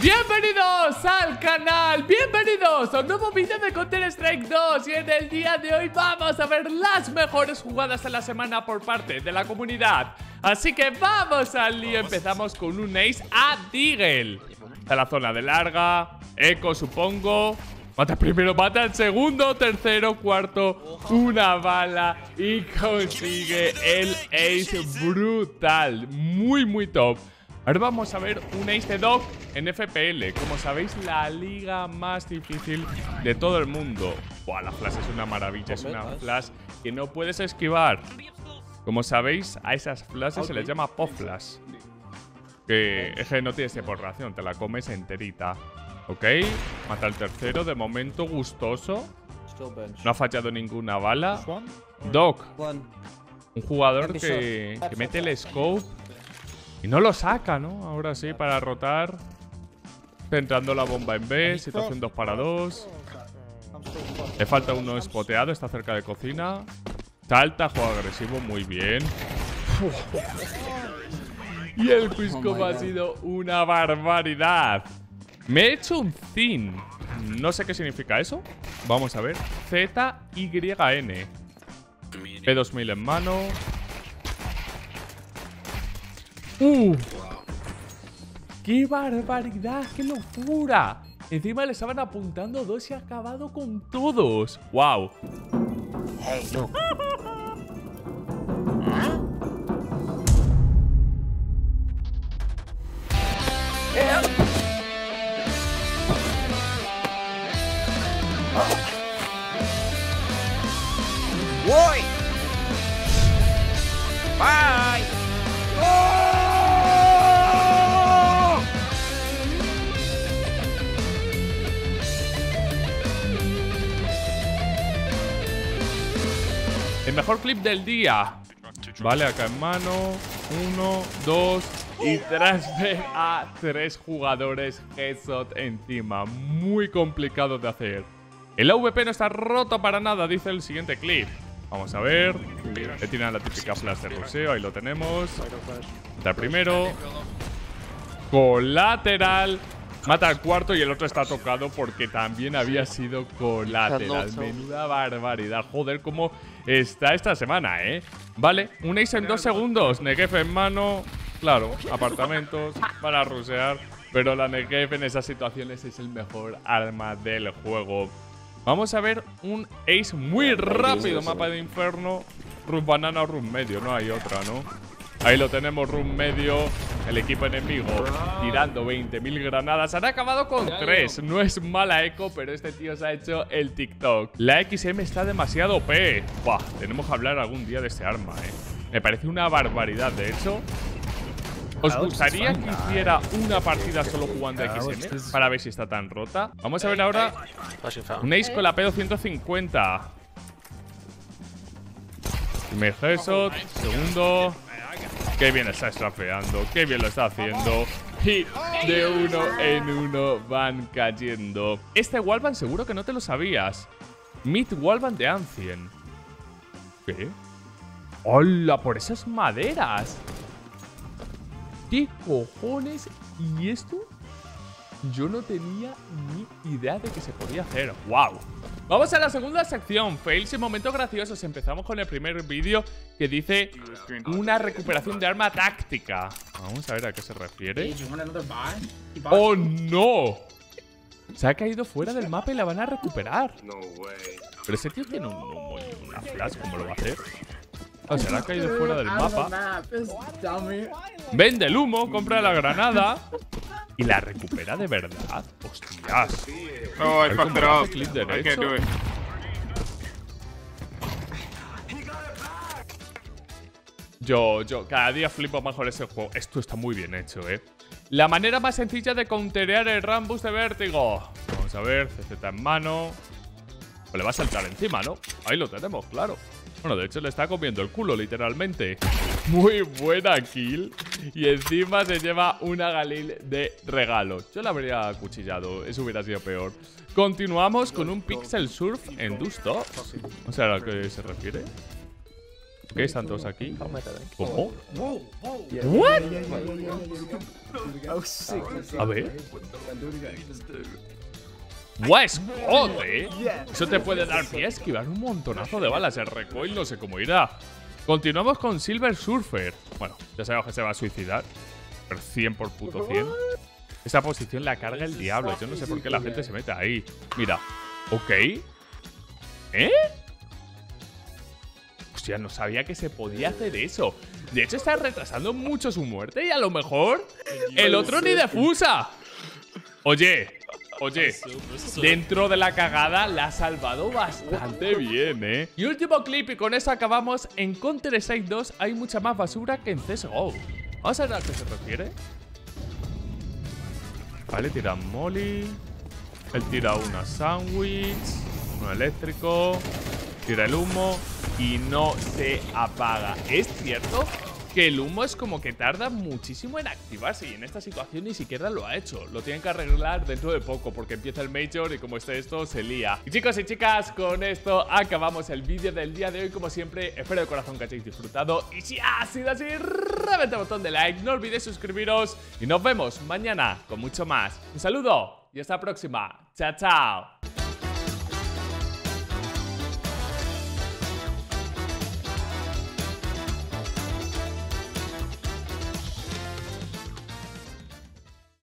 Bienvenidos al canal, bienvenidos a un nuevo vídeo de Counter Strike 2 Y en el día de hoy vamos a ver las mejores jugadas de la semana por parte de la comunidad. Así que vamos al lío, empezamos con un ace a Deagle Está la zona de larga, eco supongo. Mata primero, mata el segundo, tercero, cuarto, una bala y consigue el ace brutal, muy muy top Ahora vamos a ver un Ace de Dog en FPL. Como sabéis, la liga más difícil de todo el mundo. Buah, la flash es una maravilla. Es una flash que no puedes esquivar. Como sabéis, a esas flashes se les llama pop flash. Que no tienes por ración, te la comes enterita. Ok, mata al tercero, de momento gustoso. No ha fallado ninguna bala. Doc, un jugador que, que mete el scope y no lo saca, ¿no? Ahora sí, para rotar. Centrando la bomba en B, situación 2 para 2. Le falta uno espoteado, está cerca de cocina. Salta, juega agresivo, muy bien. y el Quizcom ha sido una barbaridad. Me he hecho un Zin. No sé qué significa eso. Vamos a ver. Z-Y-N. P2000 en mano. ¡Uh! ¡Qué barbaridad! ¡Qué locura! Encima le estaban apuntando dos y ha acabado con todos. ¡Wow! Hey. El mejor clip del día. Vale, acá en mano. Uno, dos. Y tras ver a tres jugadores headshot encima. Muy complicado de hacer. El AVP no está roto para nada, dice el siguiente clip. Vamos a ver. Le la típica flash de ruseo. Ahí lo tenemos. Está primero. Colateral. Mata al cuarto y el otro está tocado porque también había sido colateral. Menuda barbaridad. Joder, cómo está esta semana, ¿eh? Vale, un ace en dos segundos. Negev en mano. Claro, apartamentos para rusear. Pero la Negev en esas situaciones es el mejor arma del juego. Vamos a ver un ace muy rápido. Mapa de inferno. Room banana o room medio. No hay otra, ¿no? Ahí lo tenemos, room medio. El equipo enemigo tirando 20.000 granadas. Han acabado con 3. No es mala eco, pero este tío se ha hecho el TikTok. La XM está demasiado OP. Buah, tenemos que hablar algún día de este arma, eh. Me parece una barbaridad. De hecho, ¿Os gustaría que hiciera una partida solo jugando XM? Para ver si está tan rota. Vamos a ver ahora un ace con la P250. Primer headshot. Segundo. Qué bien está estrafeando, qué bien lo está haciendo. Y de uno en uno van cayendo. Este Walvan seguro que no te lo sabías. Meet Walvan de Ancien. ¿Qué? ¡Hola! Por esas maderas. ¿Qué cojones? ¿Y esto? Yo no tenía ni idea de que se podía hacer. ¡Wow! Vamos a la segunda sección, fails y momentos graciosos. Empezamos con el primer vídeo que dice una recuperación de arma táctica. Vamos a ver a qué se refiere. ¡Oh, no! Se ha caído fuera del mapa y la van a recuperar. Pero ese tío tiene una flash, ¿cómo lo va a hacer? O sea, se ha caído fuera del mapa. Vende el humo, compra la granada y la recupera de verdad. Hostias. Oh, I fucked it up. Yo, yo, cada día flipo mejor ese juego. Esto está muy bien hecho, eh. La manera más sencilla de counterear el Rambus de vértigo. Vamos a ver, CZ en mano. Pues le va a saltar encima, ¿no? Ahí lo tenemos, claro. Bueno, de hecho le está comiendo el culo, literalmente. Muy buena kill. Y encima se lleva una Galil de regalo. Yo la habría acuchillado, eso hubiera sido peor. Continuamos con un Pixel Surf en Dusto. O sea, ¿a qué se refiere? ¿Qué están todos aquí? ¿Cómo? What? A ver. Yeah. Eso te puede dar pie a esquivar un montonazo de balas. El recoil no sé cómo irá. Continuamos con Silver Surfer. Bueno, ya sabemos que se va a suicidar. Pero 100 por puto 100. Esa posición la carga el diablo. Yo no sé por qué la gente se mete ahí. Mira. Ok. ¿Eh? Hostia, no sabía que se podía hacer eso. De hecho, está retrasando mucho su muerte y a lo mejor el otro ni defusa. Oye, oye, dentro de la cagada la ha salvado bastante bien, ¿eh? Y último clip y con eso acabamos. En Counter-Strike 2 hay mucha más basura que en CSGO. Vamos a ver a qué se refiere. Vale, tira Molly. Él tira una sandwich. Un eléctrico. Tira el humo. Y no se apaga. Es cierto que el humo es como que tarda muchísimo en activarse. Y en esta situación ni siquiera lo ha hecho. Lo tienen que arreglar dentro de poco. Porque empieza el Major y como esté esto, se lía. Y chicos y chicas, con esto acabamos el vídeo del día de hoy. Como siempre, espero de corazón que hayáis disfrutado. Y si ha sido así, reventa el botón de like. No olvidéis suscribiros. Y nos vemos mañana con mucho más. Un saludo y hasta la próxima. Chao, chao.